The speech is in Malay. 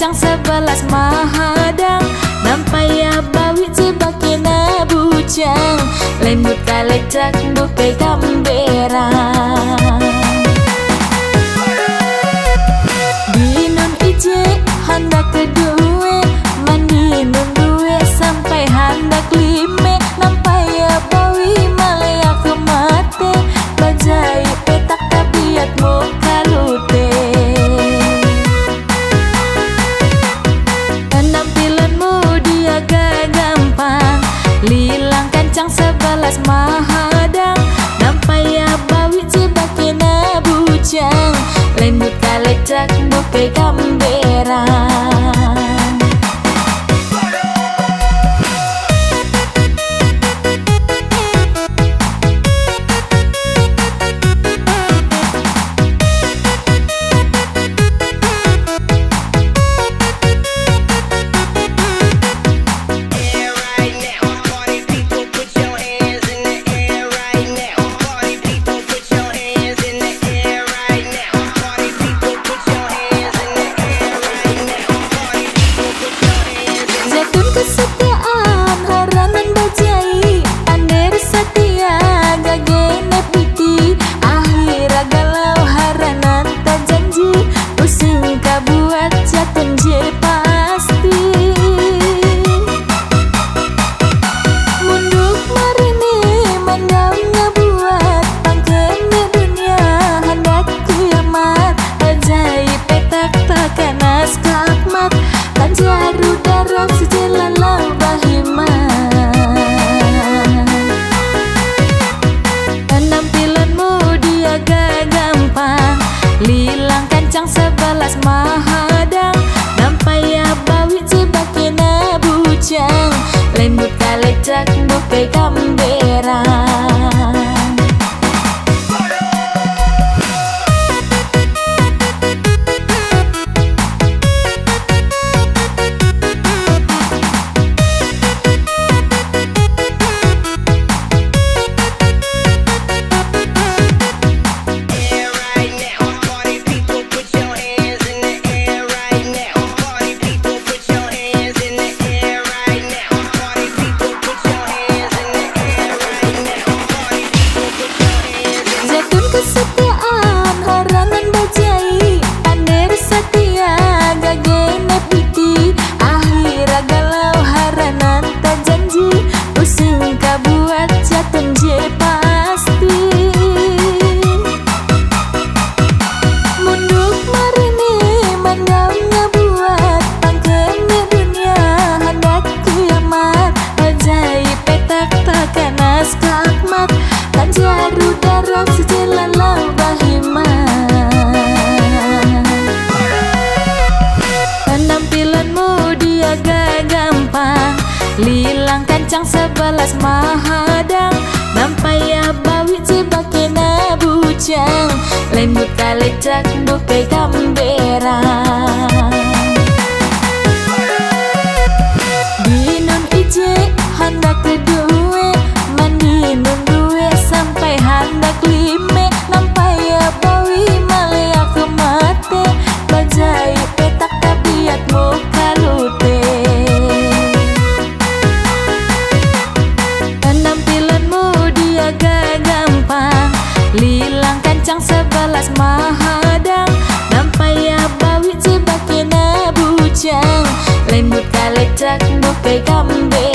macam sebelas mahadang. Nampai ya sebagai cibakina bucang Lembut tak letak bupe gamberang. Kacang sebelas mahadang. Nampai abawi jebak kena bujang. Lain Lembut kaletak mupai gambar wake macam sebelas mahadang Nampai abawit ya si kena bujang Lembut tak lecak Mas mahadang Nampaya bawit si bakina bujang Lain muta letak no pegambe